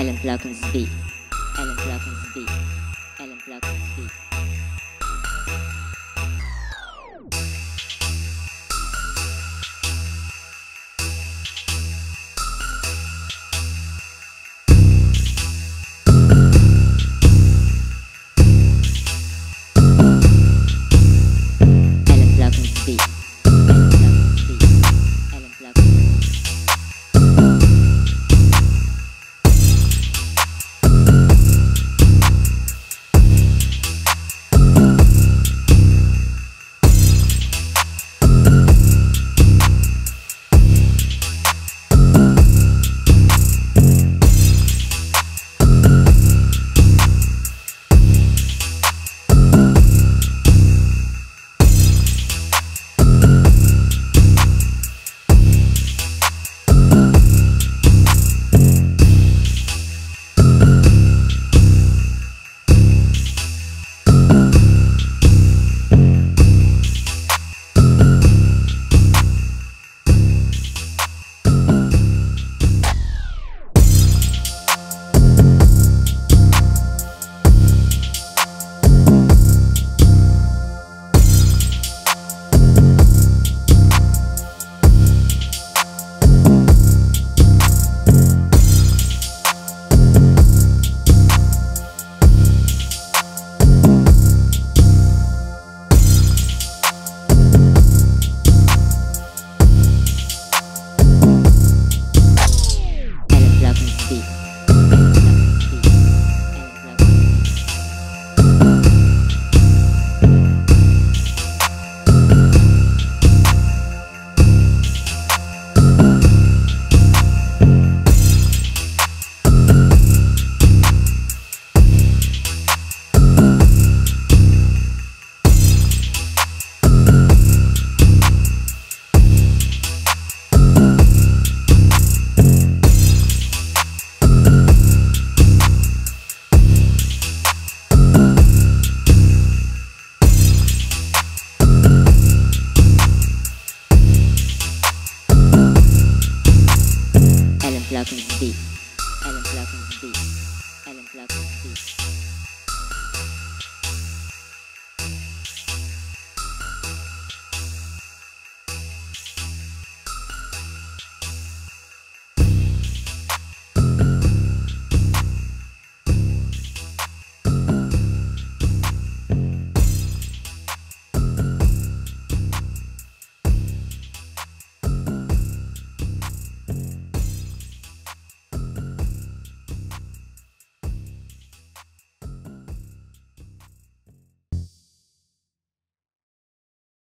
Ellen Blackens B. Ellen Blackens B. Ellen Blackens B. 2008